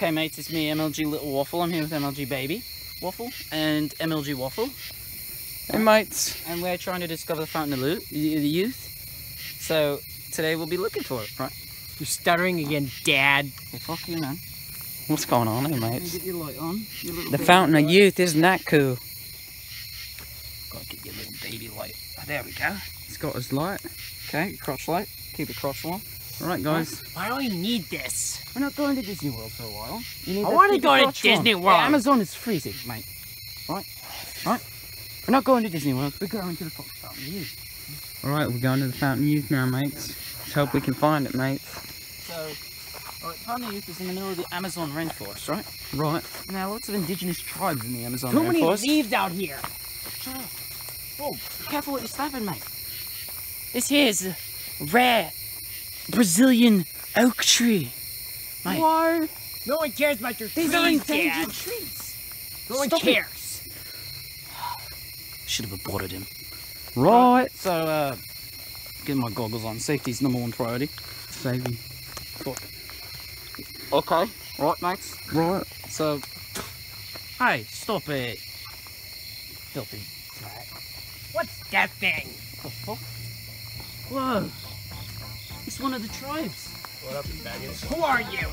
Okay, mates, it's me, MLG Little Waffle. I'm here with MLG Baby Waffle and MLG Waffle. Hey mates. And we're trying to discover the Fountain of Loot, the, the youth. So, today we'll be looking for it, right? You're stuttering again, Dad. Well, fuck you, man. What's going on here, mates? get your light on. Your The Fountain of light. Youth, isn't that cool? Gotta get your little baby light. Oh, there we go. It's got his light. Okay, crotch light. Keep it crotch on. Right, guys. Why do we need this? We're not going to Disney World for a while. I to wanna go to. Disney World. Amazon is freezing, mate. Right? Right? We're not going to Disney World. We're going to the Fox Fountain Youth. All right, we're going to the Fountain Youth now, mates. Let's hope we can find it, mates. So, alright, Fountain Youth is in the middle of the Amazon rainforest, right? Right. Now, lots of indigenous tribes in the Amazon Too many rainforest. leaves out here. Shut up. Whoa, careful what you're slapping, mate. This here is rare Brazilian oak tree. Mate, Why? No one cares about your these trees, are endangered trees. No one Stop it. cares. Should have aborted him. Right. So, uh, get my goggles on. Safety's number one priority. Saving. Okay. Right, Max. Right. So, hey, stop it. Filthy. What's that thing? The fuck? Whoa. It's one of the tribes. Who are you?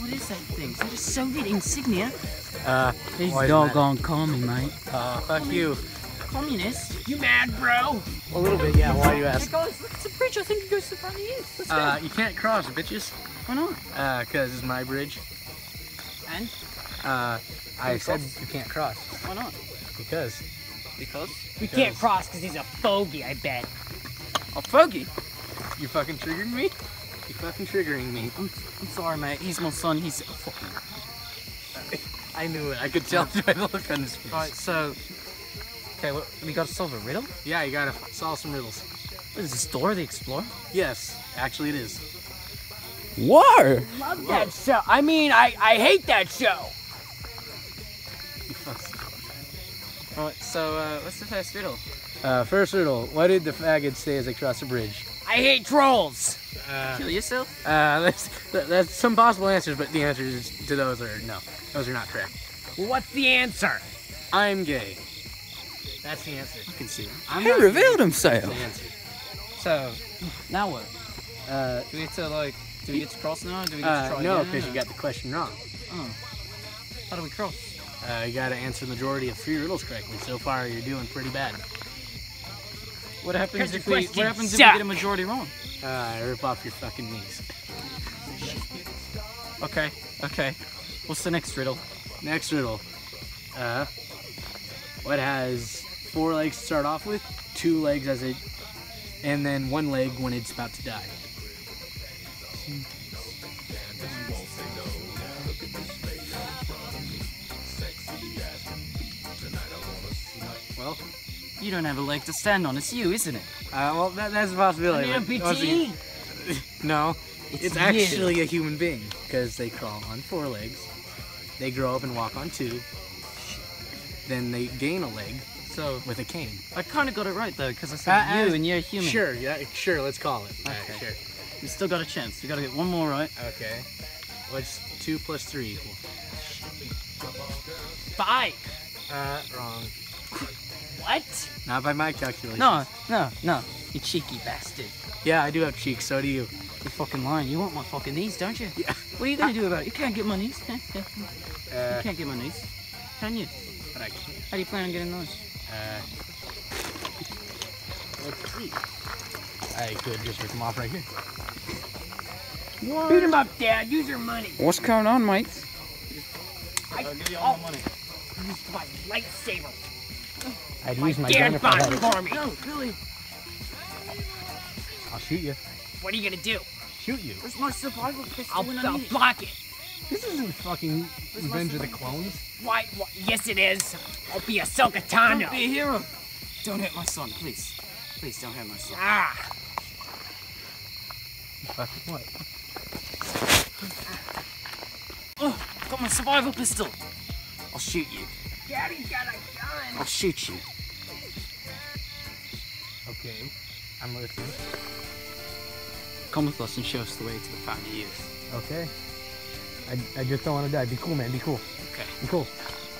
What is that thing? Is that a Soviet insignia? Uh, he's Why is doggone calling me, mate. Uh, fuck you. Communist? You mad, bro? A little bit, yeah. Why do you Hey ask? guys, look, it's a bridge. I think it goes to the front of you. Let's go. Uh, you can't cross, bitches. Why not? Uh, cause it's my bridge. And? Uh, I said cross? you can't cross Why not? because Because? We can't cross because he's a fogey, I bet. A Foggy. you fucking triggering me. You fucking triggering me. I'm, I'm sorry, mate. He's my son. He's. I knew it. I could tell by the look on his face. Right, so. Okay, well, we gotta solve a riddle? Yeah, you gotta solve some riddles. What is this, Dora the Explorer? Yes, actually it is. Whoa! Love that show. I mean, I, I hate that show. You fucks. So, uh, what's the first riddle? Uh, first riddle. What did the faggot say as they crossed the bridge? I hate trolls. Uh, Kill yourself? uh, that's, that- that's some possible answers, but the answers to those are no. Those are not correct. Well, what's the answer? I'm gay. That's the answer. I can see it. I'm He revealed gay. himself. That's the answer. So, now what? Uh, Do we get to, like, do we get to cross now? Or do we get to uh, try no, because you got the question wrong. Oh. How do we cross? Uh, you got to answer the majority of three riddles correctly. So far, you're doing pretty bad. What happens if your we, what questions happens if we get a majority wrong? Uh, I rip off your fucking knees. Okay, okay. What's the next riddle? Next riddle. Uh, what has four legs to start off with, two legs as it, and then one leg when it's about to die? Well, You don't have a leg to stand on. It's you, isn't it? uh, well, that, that's a possibility. need a but BT. No, it's, you. actually a human being because they crawl on four legs. They grow up and walk on two. Then they gain a leg So with a cane. I kind of got it right though, because I said Uh, you uh, and you're a human. Sure, yeah, sure. Let's call it. Okay. sure. You still got a chance. You got to get one more right. Okay. What's two plus three equal? Five. Uh, wrong. What? Not by my calculation. No, no, no. You cheeky bastard. Yeah, I do have cheeks. So do you. You're fucking lying. You want my fucking knees, don't you? Yeah. What are you gonna do about it? You can't get my knees. you Uh, can't get my knees. Can you? but I can't. How do you plan on getting those? Uh, let's see. I could just rip them off right here. Beat him up, Dad. Use your money. What's going on, mates? I, I'll give you oh, all the money. use my lightsaber. I'd use my Dad gun if I fought had it. for me. No, Billy. I'll shoot you. What are you gonna do? Shoot you. Where's my survival pistol I'll, when I I'll it? block it. This isn't fucking Where's Revenge of the Clones. Why, why? Yes, it is. I'll be Ahsoka Tano. Don't be a hero. Don't hurt my son, please. Please don't hurt my son. Ah. Fucking what? Oh, got my survival pistol. I'll shoot you. Daddy's got a gun. I'll shoot you. Okay. I'm listening. Come with us and show us the way to the Fountain of Youth. Okay. I, I just don't want to die. Be cool, man. Be cool. Okay. Be cool.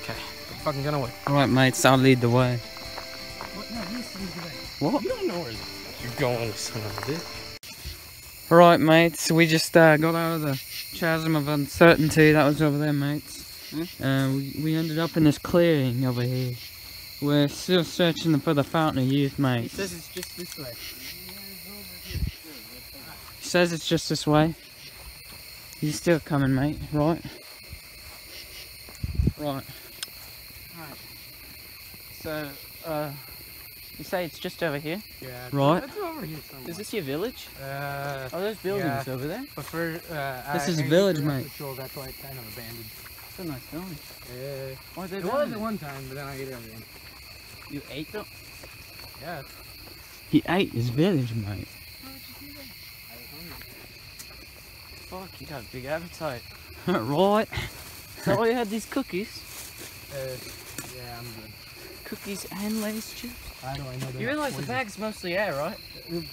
Okay. Get the fucking gun away. Alright, mates, I'll lead the way. What? No, he's leading the way. What? You don't know where you're going, son of a bitch. Alright, mates, we just uh, got out of the chasm of uncertainty that was over there, mates. Uh, we, we ended up in this clearing over here. We're still searching for the Fountain of Youth, He says it's just this way. He says it's just this way. He's still coming, mate, right? Right. So, uh, you say it's just over here? Yeah. Right. It's over here somewhere. Is this your village? Uh, Oh, there's buildings Yeah. over there. but for, uh, This I- is I village, mate. Sure, that's why it's kind of abandoned. It's a nice building. Yeah. Why are they It was at one time, but then I ate everything. You ate them? Yeah. He ate his village, mate. Fuck, you got a big appetite. right. So all you had these cookies? Uh, yeah, I'm good. Cookies and Lay's chips? How do I know? You realize the bag's mostly air, right?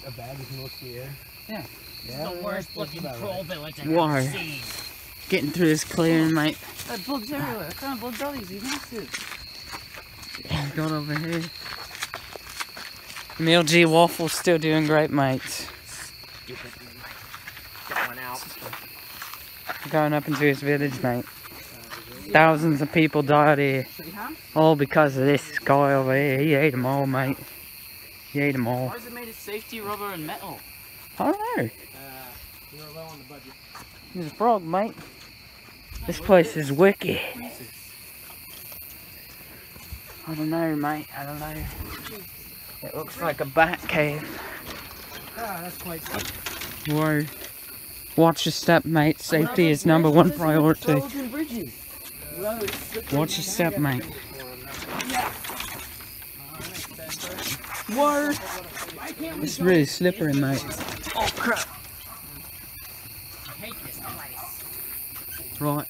A bag is mostly air. Yeah. Yeah. the worst looking troll village I've Why? ever seen. Getting through this clearing, mate. That bugs everywhere. Kind of bugs these? These massive. Got over here. MLG Waffle's still doing great, mates. Stupid. Going out. Going up into his village, mate. Thousands of people died here. All because of this guy over here. He ate them all, mate. He ate them all. Why is it made of safety rubber and metal? I don't know. Uh, you were low on the budget. He's a frog, mate. This place is wicked. I don't know, mate. I don't know. It looks like a bat cave. Ah, that's quite. Whoa. Watch your step, mate. Safety is number one priority. Watch your step, mate. Whoa. It's really slippery, mate. Oh crap. I hate this place. Right.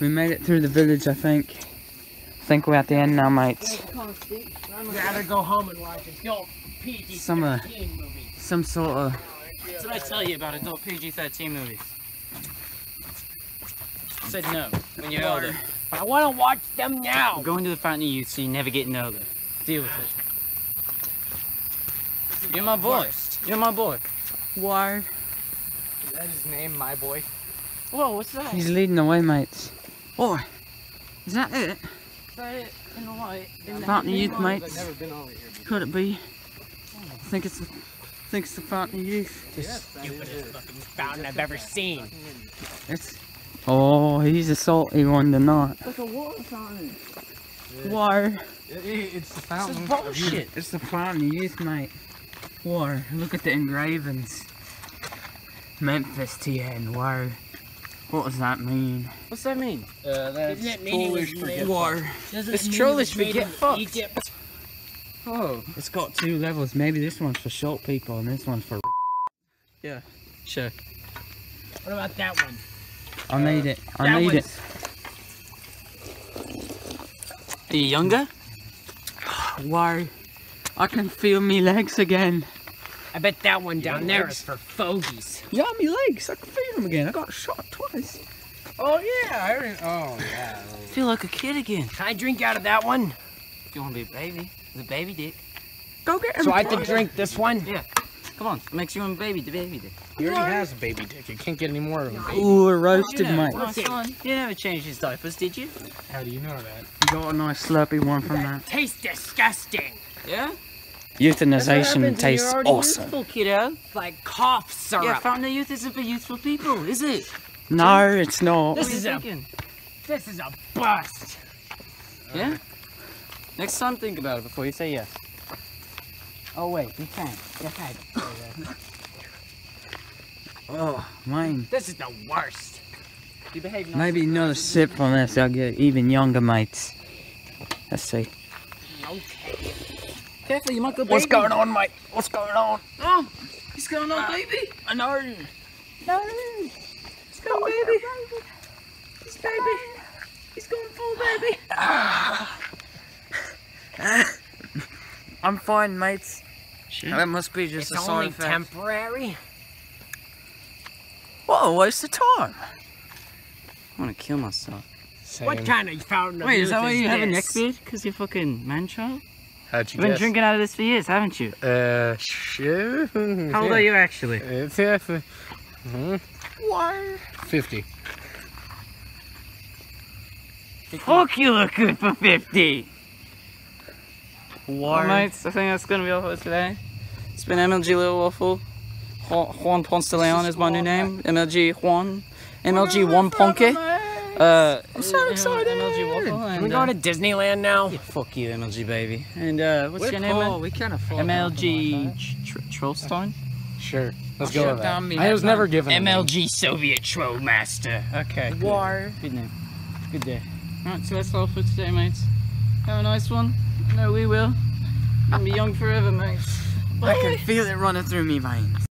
We made it through the village, I think. I think we're at the end now, mates. I'd rather go home and watch adult PG-13 Some, uh, movies. Some sort of... What did I tell you about adult PG-13 movies. Said no when you're older. I want to watch them now. We're going to the Fountain of Youth so you never get older. Deal with it. You're my boy. You're my boy. Why? Is that his name, my boy? Whoa, what's that? He's leading the way, mates. Oh, is that it? Is that it? In the white. In the Fountain of Youth, I've never been over here. Could it be? I think it's the, I think it's the Fountain of Youth. Yes, that is Stupidest it. looking fountain I've ever seen. It's. Oh, he's a salty one tonight. Like a water fountain. Why? It- it- it's the This is fountain. bullshit. It's, it's the Fountain of Youth, mate. Whoa, look at the engravings. Memphis TN, wow. What does that mean? What's that mean? Uh, that's Doesn't it mean he was foolish made- forget. Whoa. Doesn't It's trollish it was made fucked. Egypt. Oh, it's got two levels. Maybe this one's for short people and this one's for. Yeah, sure. What about that one? I need it. I That need one's- it. Are you younger? Wow. I can feel me legs again. I bet that one down there is for fogies. Yeah, me legs. I can feel them again. I got shot twice. Oh yeah, I already. Oh yeah. I feel like a kid again. Can I drink out of that one? If you want to be a baby, the baby dick. Go get him. So I have to drink this one? Yeah. Come on, it makes you a baby, the baby dick. He already has a baby dick. You can't get any more of him. baby. Ooh, a roasted, You mate. never, my you never changed his diapers, did you? How do you know that? You got a nice slurpy one from that. Tastes disgusting. Yeah? Euthanization tastes awesome. Youthful, kiddo. Like cough syrup. Yeah, Fountain of Youth isn't for youthful people, is it? No, it's not. This is you a- This is a bust. Yeah? Next time, think about it before you say yes. Oh, wait, you can. Go ahead. Oh, mine. This is the worst. You behave nice. Maybe another sip on this, I'll get even younger, mates. Let's see. Okay. Careful, you might go baby. What's going on, mate? What's going on? Oh, what's going on, baby? I know. No. He's going, oh, baby. He's baby. He's going full, baby. I'm fine, mates. That must be just It's a side only effect. temporary. What a waste of time. I want to kill myself. What kind of fountain of Wait, is that why you have a neck this? beard? Because you're fucking man child? How'd you You've been guess? drinking out of this for years, haven't you? Uh, sure. How old are you actually? It's half a... Why? 50. Fuck, you look good for 50. Well, War. mates, I think that's going to be all for today. It's been MLG Little Waffle. Juan Ponce de Leon is my new name. MLG Juan. MLG Juan Ponke. Uh, I'm so excited. MLG Waffle. Can And, we go uh, to Disneyland now? yeah, fuck you, MLG baby. And uh, what's We're your name, poor, man? we can't afford MLG Tr- Trollstein? Sure. Let's Shut go with that. I was never given a name. MLG Soviet Trollmaster. Okay. good. War. Good name. Good day. Alright, so that's all for today, mates. Have a nice one. No, we will. I'll be young forever, mates. I can feel it running through me veins.